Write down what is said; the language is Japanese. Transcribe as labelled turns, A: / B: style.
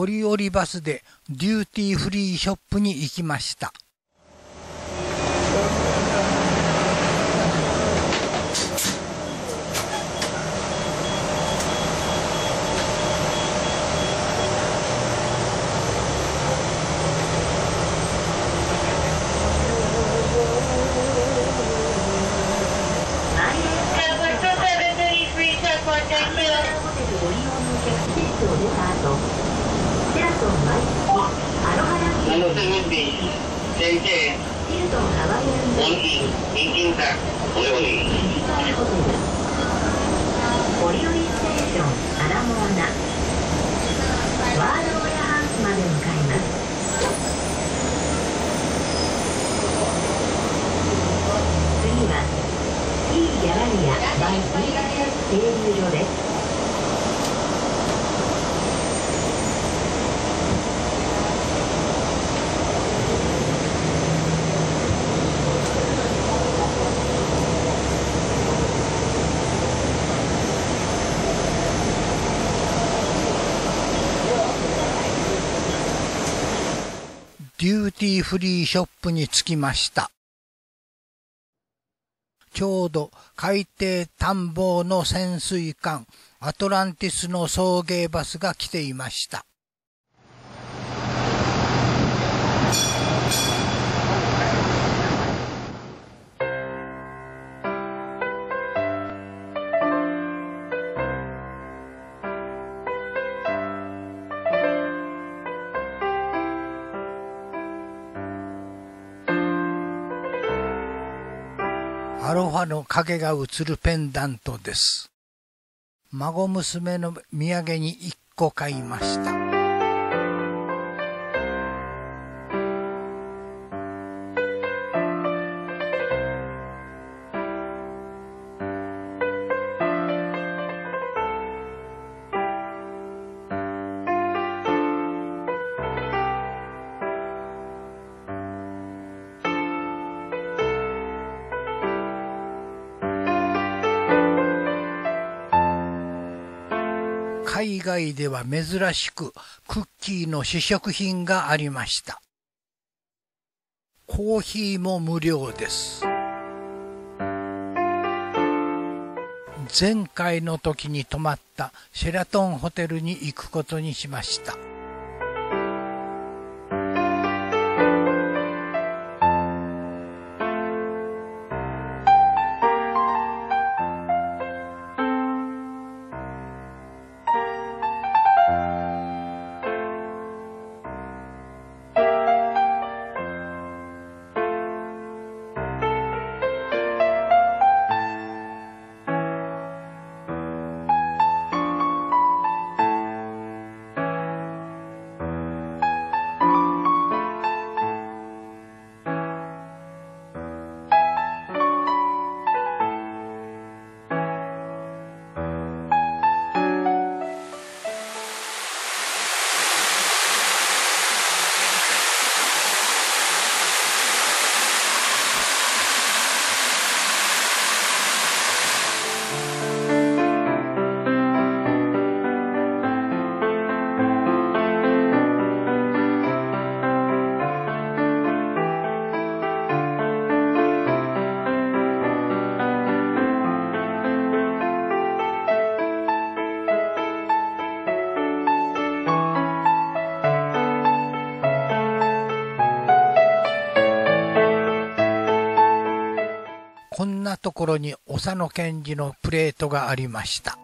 A: 折々バスでデューティーフリーショップに行きました。
B: 인생인
C: 데,
B: ステーション荒モナ。ワールドウェアハウスまで向かいます次はギャラリア by BSS 停留所です。
A: デューティーフリーショップに着きました。ちょうど海底探訪の潜水艦アトランティスの送迎バスが来ていました。アロファの影が映るペンダントです。孫娘の土産に一個買いました。海外では珍しくクッキーの試食品がありました。コーヒーも無料です。前回の時に泊まったシェラトンホテルに行くことにしました。こんなところに長野賢治のプレートがありました。